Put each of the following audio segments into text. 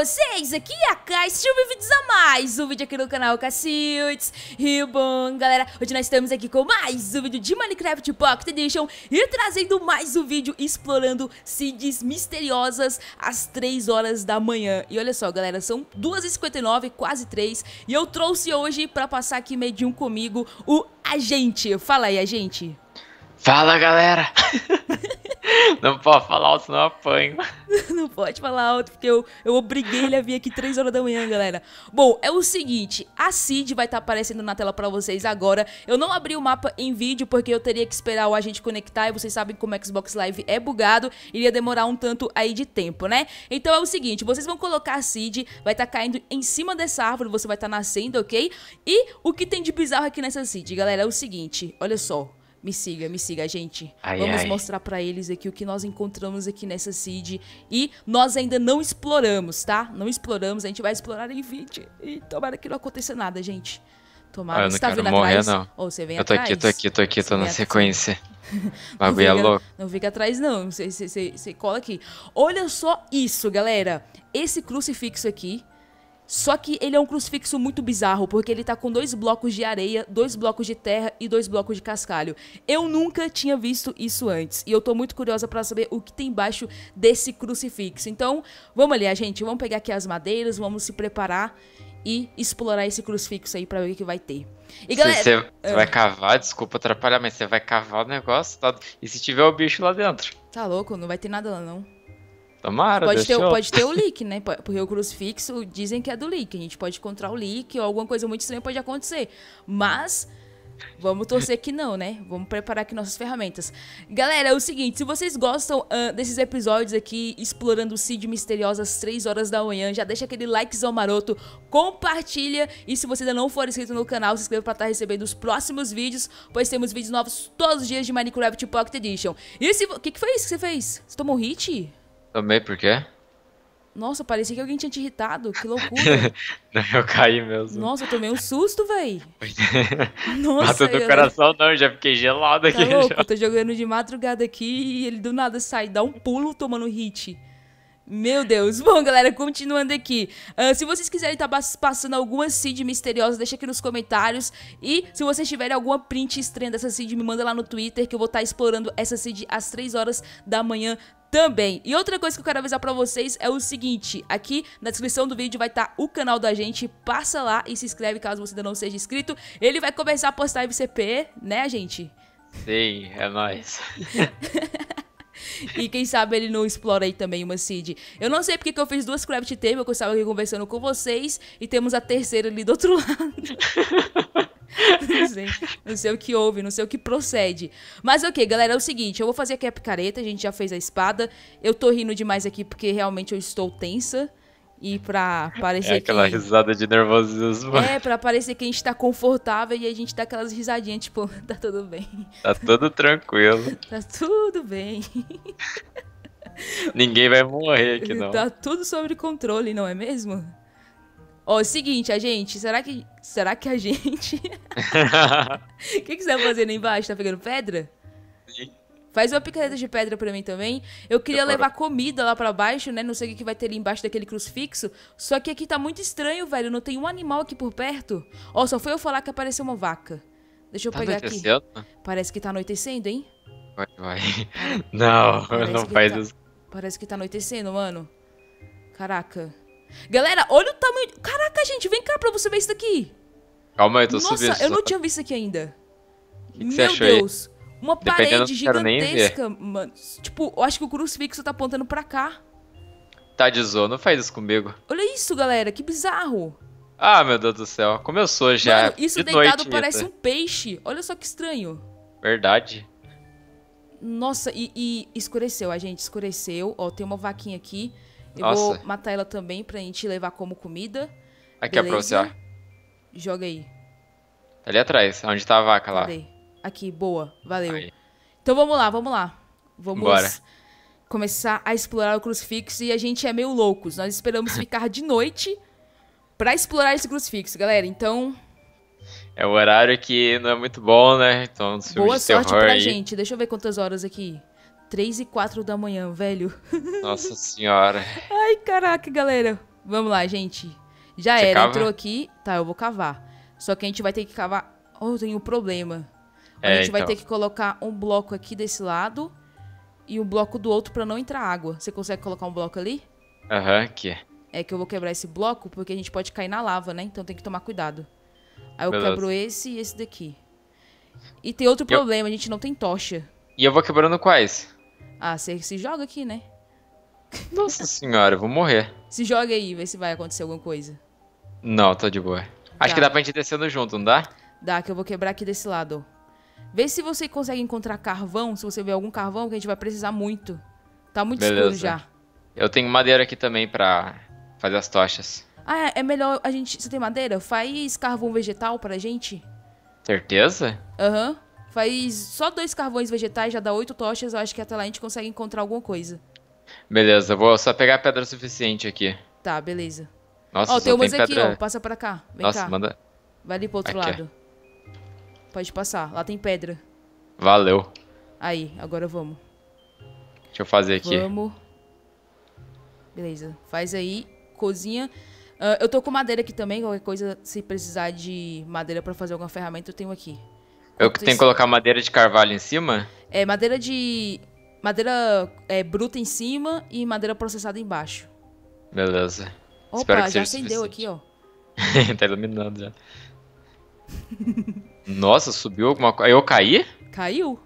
vocês? Aqui é a Kai, sejam bem-vindos a mais. Um vídeo aqui no canal Cacildes. E bom, galera, hoje nós estamos aqui com mais um vídeo de Minecraft Pocket Edition E trazendo mais um vídeo explorando seeds misteriosas às 3 horas da manhã. E olha só, galera, são 2h59, quase 3 E eu trouxe hoje pra passar aqui medinho comigo o Agente. Fala aí, Agente Fala, galera! Não pode falar alto, senão eu apanho. Não pode falar alto, porque eu, eu obriguei ele a vir aqui 3 horas da manhã, galera. Bom, é o seguinte, a Cid vai estar tá aparecendo na tela pra vocês agora. Eu não abri o mapa em vídeo, porque eu teria que esperar o agente conectar, e vocês sabem como o Xbox Live é bugado, iria demorar um tanto aí de tempo, né? Então é o seguinte, vocês vão colocar a Cid, vai estar tá caindo em cima dessa árvore, você vai estar tá nascendo, ok? E o que tem de bizarro aqui nessa Cid, galera, é o seguinte, olha só. Me siga, me siga, gente. Ai, Vamos ai. mostrar para eles aqui o que nós encontramos aqui nessa seed. E nós ainda não exploramos, tá? Não exploramos, a gente vai explorar em vídeo. E tomara que não aconteça nada, gente. Tomara. Ah, eu não você tá vindo morrer, atrás? Não. Ou você vem eu tô atrás? aqui, tô aqui, tô aqui, tô na sequência. Bagulho é louco. Não fica atrás, não. Você cola aqui. Olha só isso, galera. Esse crucifixo aqui só que ele é um crucifixo muito bizarro, porque ele tá com dois blocos de areia, dois blocos de terra e dois blocos de cascalho. Eu nunca tinha visto isso antes, e eu tô muito curiosa para saber o que tem embaixo desse crucifixo. Então, vamos ali, a gente, vamos pegar aqui as madeiras, vamos se preparar e explorar esse crucifixo aí pra ver o que vai ter. E galera, você, você uh, vai cavar, desculpa atrapalhar, mas você vai cavar o negócio, tá? E se tiver o bicho lá dentro? Tá louco, não vai ter nada lá não. Tomara, pode ter, pode ter o leak, né? Porque o crucifixo dizem que é do leak. A gente pode encontrar o leak ou alguma coisa muito estranha pode acontecer. Mas Vamos torcer que não, né? Vamos preparar aqui nossas ferramentas. Galera, é o seguinte, se vocês gostam uh, desses episódios aqui, explorando o Cid misterioso às 3 horas da manhã, já deixa aquele likezão maroto, compartilha e se você ainda não for inscrito no canal, se inscreva para estar tá recebendo os próximos vídeos, pois temos vídeos novos todos os dias de Minecraft Pocket Edition. E se... O que, que foi isso que você fez? Você tomou hit? Tomei, por quê? Nossa, parecia que alguém tinha te irritado. Que loucura. não, eu caí mesmo. Nossa, eu tomei um susto, véi. Nossa, Matou do coração não, já fiquei gelado aqui. Tá louco, já. tô jogando de madrugada aqui e ele do nada sai, dá um pulo tomando hit. Meu Deus. Bom, galera, continuando aqui. Uh, se vocês quiserem estar tá passando alguma seed misteriosa, deixa aqui nos comentários. E se vocês tiverem alguma print estranha dessa seed, me manda lá no Twitter que eu vou estar tá explorando essa seed às 3 horas da manhã também. E outra coisa que eu quero avisar pra vocês é o seguinte, aqui na descrição do vídeo vai estar tá o canal da gente, passa lá e se inscreve caso você ainda não seja inscrito. Ele vai começar a postar MCP, né, gente? Sim, é nóis. e quem sabe ele não explora aí também uma seed. Eu não sei porque que eu fiz duas craft table, que eu estava aqui conversando com vocês, e temos a terceira ali do outro lado. não, sei, não sei o que houve, não sei o que procede. Mas ok, galera, é o seguinte, eu vou fazer aqui a picareta, a gente já fez a espada. Eu tô rindo demais aqui porque realmente eu estou tensa. E pra parecer é aquela que... risada de nervosismo. É, pra parecer que a gente tá confortável e a gente dá aquelas risadinhas, tipo, tá tudo bem. Tá tudo tranquilo. tá tudo bem. Ninguém vai morrer aqui, não. Tá tudo sob controle, não é mesmo? Ó, é o seguinte, a gente, será que. Será que a gente. O que, que você tá fazendo embaixo? Tá pegando pedra? Faz uma picareta de pedra pra mim também. Eu queria levar comida lá pra baixo, né? Não sei o que vai ter ali embaixo daquele crucifixo. Só que aqui tá muito estranho, velho. Não tem um animal aqui por perto. Ó, só foi eu falar que apareceu uma vaca. Deixa eu tá pegar aqui. Parece que tá anoitecendo, hein? Vai, vai. Não, Parece não faz tá... isso. Parece que tá anoitecendo, mano. Caraca. Galera, olha o tamanho. Caraca, gente, vem cá pra você ver isso daqui. Calma aí, tô Nossa, subindo. Nossa, eu não tinha visto isso aqui ainda. Que que Meu Deus. Aí? Uma parede gigantesca, mano. Tipo, eu acho que o crucifixo tá apontando pra cá. Tá de zoa, não faz isso comigo. Olha isso, galera, que bizarro. Ah, meu Deus do céu, como eu sou já. Mano, isso de deitado noite, parece um peixe. Olha só que estranho. Verdade. Nossa, e, e escureceu, a gente escureceu. Ó, tem uma vaquinha aqui. Eu Nossa. vou matar ela também pra gente levar como comida. Aqui é pra você, ó. Joga aí. Tá ali atrás, onde tá a vaca lá. Cadê? Aqui, boa. Valeu. Aí. Então vamos lá, vamos lá. Vamos Bora. começar a explorar o crucifixo e a gente é meio loucos. Nós esperamos ficar de noite pra explorar esse crucifixo, galera. Então... É o horário que não é muito bom, né? Então, Boa sorte pra aí. gente. Deixa eu ver quantas horas aqui. 3 e 4 da manhã, velho. Nossa senhora. Ai, caraca, galera. Vamos lá, gente. Já Você era, cava? entrou aqui. Tá, eu vou cavar. Só que a gente vai ter que cavar. Oh, tem um problema. A É, gente vai então. ter que colocar um bloco aqui desse lado e um bloco do outro pra não entrar água. Você consegue colocar um bloco ali? Aham, aqui. É que eu vou quebrar esse bloco porque a gente pode cair na lava, né? Então tem que tomar cuidado. Aí eu Beleza. quebro esse e esse daqui. E tem outro Eu- problema, a gente não tem tocha. E eu vou quebrando quais? Ah, você se joga aqui, né? Nossa senhora, eu vou morrer. Se joga aí, vê se vai acontecer alguma coisa. Não, tô de boa. Acho Tá. que dá pra gente descendo junto, não dá? Dá, que eu vou quebrar aqui desse lado, ó. Vê se você consegue encontrar carvão, se você vê algum carvão, que a gente vai precisar muito. Tá muito escuro Beleza. já. Eu tenho madeira aqui também pra fazer as tochas. Ah, é- é melhor a gente... Você tem madeira? Faz carvão vegetal pra gente. Certeza? Aham. Faz só dois carvões vegetais, já dá oito tochas. Eu acho que até lá a gente consegue encontrar alguma coisa. Beleza, vou só pegar pedra suficiente aqui. Tá, beleza. Nossa, Ó, tem umas tem aqui, pedra... ó. Passa pra cá. Vem Nossa, cá. manda... Vai ali pro outro Aqui, lado. Pode passar. Lá tem pedra. Valeu. Aí, agora vamos. Deixa eu fazer aqui. Vamos. Beleza. Faz aí. Cozinha. Ah, eu tô com madeira aqui também. Qualquer coisa, se precisar de madeira pra fazer alguma ferramenta, eu tenho aqui. Eu Enquanto tenho que colocar madeira de carvalho em cima? É, madeira de... Madeira é, bruta em cima e madeira processada embaixo. Beleza. Espero Opa, que já acendeu aqui, ó. tá iluminando já. Nossa, subiu alguma coisa. Eu caí? Caiu.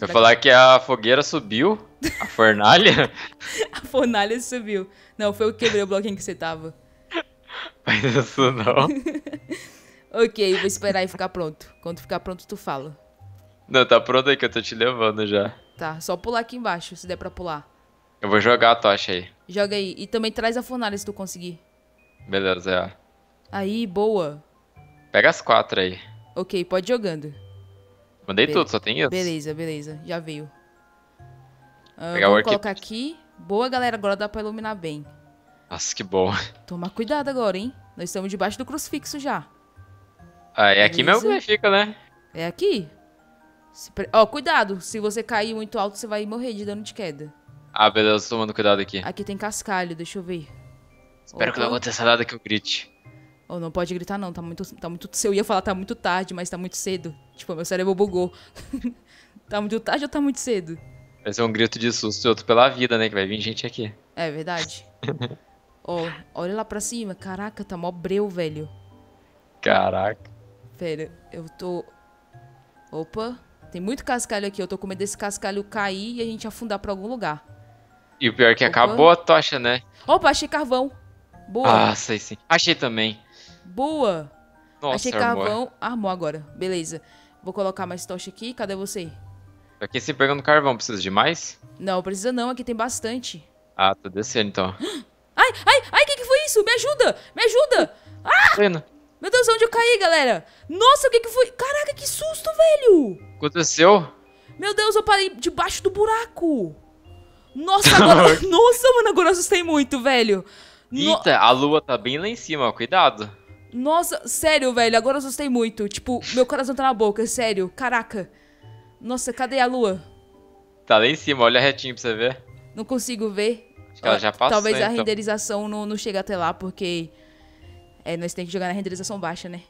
Eu ia falar que a fogueira subiu. A fornalha? A fornalha subiu. Não, foi eu que quebrei o bloquinho que você tava. Mas isso não. Ok, vou esperar e ficar pronto. Quando ficar pronto, tu fala. Não, tá pronto aí que eu tô te levando já. Tá, só pular aqui embaixo, se der pra pular. Eu vou jogar a tocha aí. Joga aí. E também traz a fornalha se tu conseguir. Beleza, é. Aí, boa. Pega as quatro aí. Ok, pode ir jogando. Mandei Be- tudo, só tem isso. Beleza, beleza. Já veio. Pegar o vamos arquivo. colocar aqui. Boa, galera. Agora dá pra iluminar bem. Nossa, que bom. Toma cuidado agora, hein? Nós estamos debaixo do crucifixo já. Ah, é aqui mesmo que fica, né? É aqui. Pre- Ó, cuidado. Se você cair muito alto, você vai morrer de dano de queda. Ah, beleza, tô tomando cuidado aqui. Aqui tem cascalho, deixa eu ver. Espero que não Opa. aconteça nada que eu grite. Oh, não pode gritar não, tá muito, tá muito... Eu ia falar tá muito tarde, mas tá muito cedo. Tipo, meu cérebro bugou. tá muito tarde ou tá muito cedo? Vai ser um grito de susto e outro pela vida, né? Que vai vir gente aqui. É verdade. Ó, olha lá pra cima. Caraca, tá mó breu, velho. Caraca. Pera, eu tô... Opa, tem muito cascalho aqui. Eu tô com medo desse cascalho cair e a gente afundar pra algum lugar. E o pior é que Opa. acabou a tocha, né? Opa, achei carvão. Boa, Ah, sei sim. Achei também. Boa. Nossa, achei armou. carvão. Armou agora. Beleza. Vou colocar mais tocha aqui. Cadê você? Aqui se pegando carvão, precisa de mais? Não, precisa não. Aqui tem bastante. Ah, tô descendo então. Ai, ai, ai, o que, que foi isso? Me ajuda! Me ajuda! Tô indo. Meu Deus, onde eu caí, galera? Nossa, o que, que foi? Caraca, que susto, velho! Aconteceu? Meu Deus, eu parei debaixo do buraco. Nossa, agora... Nossa, mano, agora eu assustei muito, velho. No- Eita, a lua tá bem lá em cima, ó. Cuidado. Nossa, sério, velho, agora eu assustei muito. Tipo, meu coração tá na boca, sério. Caraca. Nossa, cadê a lua? Tá lá em cima, olha retinho pra você ver. Não consigo ver. Acho que ela já passou, Talvez a então. renderização não, não chegue até lá, porque... É, nós temos que jogar na renderização baixa, né?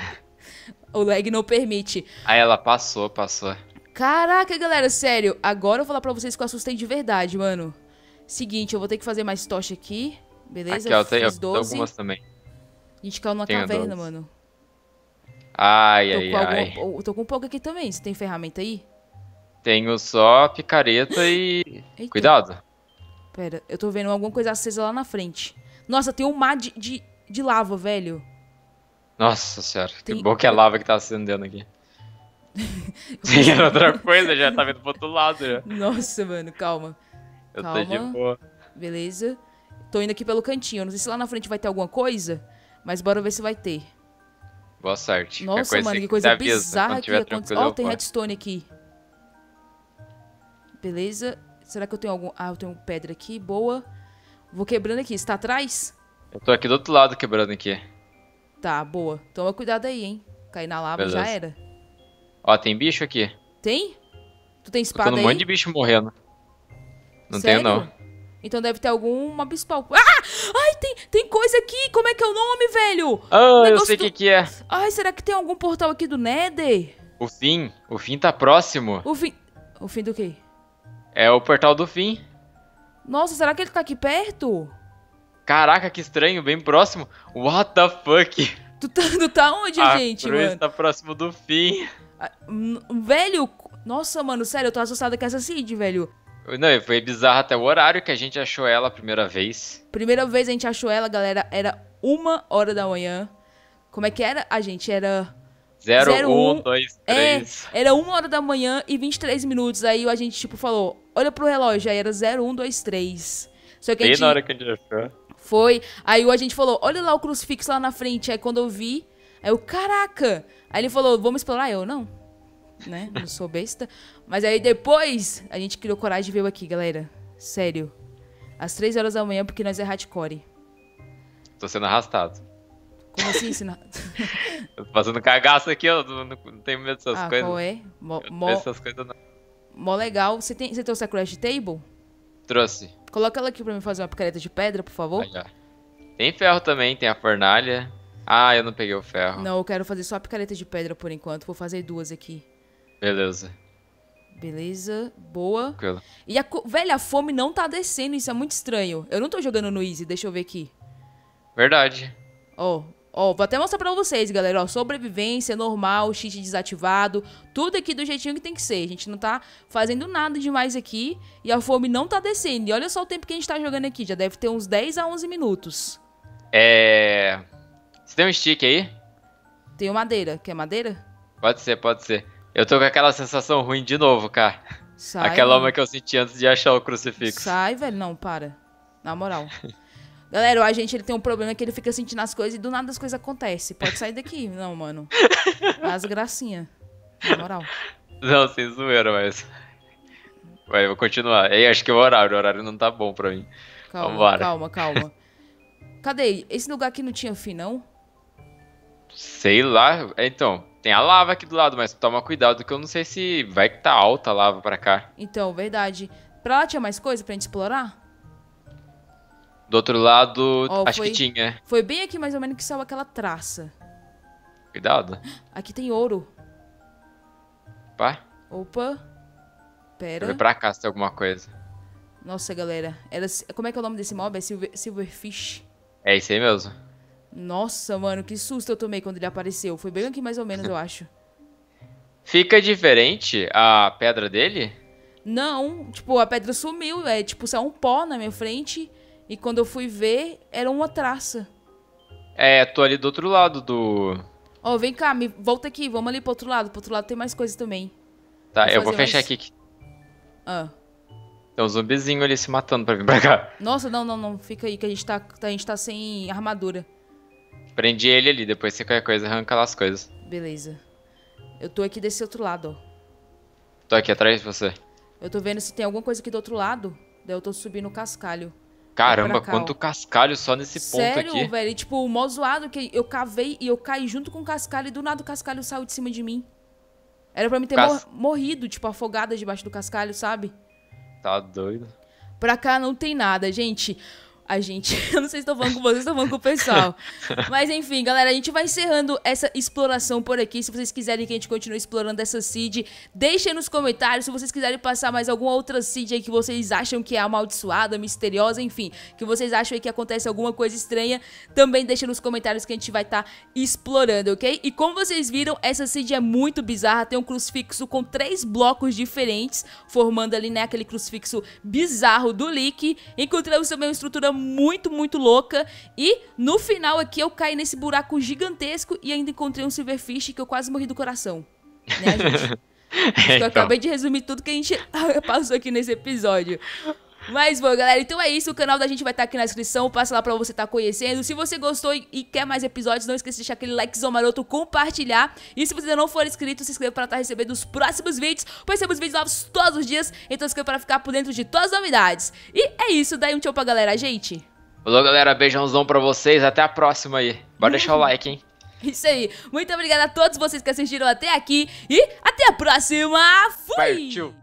o lag não permite. Aí ela passou, passou. Caraca, galera, sério. Agora eu vou falar pra vocês que eu assustei de verdade, mano. Seguinte, eu vou ter que fazer mais tocha aqui. Beleza? Aqui, ó, eu tenho 12. algumas também. A gente caiu numa Tenho caverna, 12. mano. Ai, Tô ai, ai. alguma- eu tô com um pouco aqui também. Você tem ferramenta aí? Tenho só picareta e. Eita. Cuidado. Pera, eu tô vendo alguma coisa acesa lá na frente. Nossa, tem um mar de, de, de lava, velho. Nossa senhora, Tem- que bom que é lava que tá acendendo aqui. Se era outra coisa, já tá vindo pro outro lado já. Nossa, mano, calma. Eu tô de Calma. boa. Beleza. Tô indo aqui pelo cantinho. Eu Não sei se lá na frente vai ter alguma coisa, mas bora ver se vai ter. Boa sorte. Nossa, coisa mano, que coisa avisa, bizarra que aconteceu. Ó, eu tem redstone aqui. Beleza. Será que eu tenho algum... Ah, eu tenho pedra aqui. Boa. Vou quebrando aqui. Você tá atrás? Eu tô aqui do outro lado quebrando aqui. Tá, boa. Toma cuidado aí, hein. Cair na lava já Beleza. era. Ó, tem bicho aqui. Tem? Tu Tu tem espada Tô aí? um monte de bicho morrendo. Não Sério? tenho, não. Então deve ter algum mob spawn. Ah! Ai, tem, tem coisa aqui! Como é que é o nome, velho? Ah, eu negócio sei o do- que que é. Ai, será que tem algum portal aqui do Nether? O fim. O fim tá próximo. O fim... O fim do quê? É o portal do fim. Nossa, será que ele tá aqui perto? Caraca, que estranho, bem próximo. What the fuck? Tu tá, tu tá onde, a gente, cruz mano? tá próximo do fim. Ah, Velho, nossa, mano, sério, eu tô assustada com essa seed, velho. Não, foi bizarro até o horário que a gente achou ela a primeira vez. Primeira vez a gente achou ela, galera, era uma hora da manhã. Como é que era? A gente era... 0, Zero, 1, um, 2, É, 3. era uma hora da manhã e 23 minutos. Aí a gente, tipo, falou, olha pro relógio, aí era 0, 1, 2, 3. Só que a Bem gente na hora que a gente achou. foi, aí a gente falou, olha lá o crucifixo lá na frente. Aí quando eu vi, aí eu, caraca! Aí ele falou, vamos explorar? Eu, não. Né? Não sou besta. Mas aí depois, a gente criou coragem de ver aqui, galera. Sério. Às 3 horas da manhã, porque nós é hardcore. Tô sendo arrastado. Como assim? Eu tô fazendo cagaço aqui, eu não, não- tenho medo dessas ah, coisas. qual é? Mó, mó, essas coisas não. mó legal. Você, tem, você trouxe a crash table? Trouxe. Coloca ela aqui pra mim fazer uma picareta de pedra, por favor. Aí. Tem ferro também, tem a fornalha. Ah, eu não peguei o ferro. Não, eu quero fazer só a picareta de pedra por enquanto. Vou fazer duas aqui. Beleza. Beleza, boa. Tranquilo. E a, velho, a fome não tá descendo, isso é muito estranho. Eu não tô jogando no easy, deixa eu ver aqui. Verdade. Ó, ó, vou até mostrar pra vocês, galera. Ó, sobrevivência, normal, cheat desativado. Tudo aqui do jeitinho que tem que ser. A gente não tá fazendo nada demais aqui. E a fome não tá descendo. E olha só o tempo que a gente tá jogando aqui. Já deve ter uns 10 a 11 minutos. É. Você tem um stick aí? Tenho madeira. Quer madeira? Pode ser, pode ser. Eu tô com aquela sensação ruim de novo, cara. Sai. Aquela uma que eu senti antes de achar o crucifixo. Sai, velho. Não, para. Na moral. Galera, o agente ele tem um problema que ele fica sentindo as coisas e do nada as coisas acontecem. Pode sair daqui. Não, mano. As gracinhas. Na moral. Não, sem zoeira, mas. Vai, eu vou continuar. Aí acho que é o horário. O horário não tá bom pra mim. Calma, Vambora. calma, calma. Cadê? Esse lugar aqui não tinha fim, não? Sei lá. É, Então, tem a lava aqui do lado, mas toma cuidado que eu não sei se vai que tá alta a lava pra cá. Então, verdade. Pra lá tinha mais coisa pra gente explorar? Do outro lado, Ó, acho foi- que tinha. Foi bem aqui mais ou menos que saiu aquela traça. Cuidado. Aqui tem ouro. Opa. Deixa eu Pera. ver pra cá se tem alguma coisa. Nossa, galera. Era, como é que é o nome desse mob? É Silver, Silverfish. É isso aí mesmo. Nossa, mano, que susto eu tomei quando ele apareceu. Foi bem aqui mais ou menos, eu acho. Fica diferente a pedra dele? Não, tipo, a pedra sumiu. É tipo, saiu um pó na minha frente. E quando eu fui ver, era uma traça. É, tô ali do outro lado do. Ó, vem cá, me volta aqui, vamos ali pro outro lado. Pro outro lado tem mais coisas também. Tá, Vou eu vou fechar mais- aqui. que Ah. Tem um zumbizinho ali se matando pra vir pra cá. Nossa, não, não, não. Fica aí que a gente tá, a gente tá sem armadura. Prendi ele ali, depois se qualquer coisa, arranca lá as coisas. Beleza. Eu tô aqui desse outro lado, ó. Tô aqui atrás de você. Eu tô vendo se tem alguma coisa aqui do outro lado. Daí eu tô subindo o cascalho. Caramba, cá, quanto ó. cascalho só nesse ponto Sério, aqui. velho? E, tipo, o mó zoado que eu cavei e eu caí junto com o cascalho e do nada o cascalho saiu de cima de mim. Era pra mim ter Cas- mor- morrido, tipo, afogada debaixo do cascalho, sabe? Tá doido. Pra cá não tem nada, gente. A gente, eu não sei se tô falando com vocês, tô falando com o pessoal. Mas enfim, galera, a gente vai encerrando essa exploração por aqui. Se vocês quiserem que a gente continue explorando essa seed, deixem nos comentários. Se vocês quiserem passar mais alguma outra seed aí que vocês acham que é amaldiçoada, misteriosa, enfim, que vocês acham aí que acontece alguma coisa estranha, também deixem nos comentários que a gente vai estar explorando, ok? E como vocês viram, essa seed é muito bizarra. Tem um crucifixo com três blocos diferentes, formando ali, né, aquele crucifixo bizarro do Leak. Encontramos também uma estrutura muito, muito louca. E no final aqui eu caí nesse buraco gigantesco e ainda encontrei um Silverfish que eu quase morri do coração. Né, gente? Acho que eu Então, acabei de resumir tudo que a gente passou aqui nesse episódio. Mas bom, galera, então é isso. O canal da gente vai estar aqui na descrição. Passa lá pra você estar conhecendo. Se você gostou e, quer mais episódios, não esqueça de deixar aquele likezão maroto, compartilhar. E se você ainda não for inscrito, se inscreva para estar recebendo os próximos vídeos, pois temos vídeos novos todos os dias. Então se inscreva para ficar por dentro de todas as novidades. E é isso. Daí um tchau pra galera, gente. Falou, galera. Beijãozão pra vocês. Até a próxima aí. Bora deixar o like, hein? Isso aí. Muito obrigada a todos vocês que assistiram até aqui. E até a próxima. Fui! Partiu.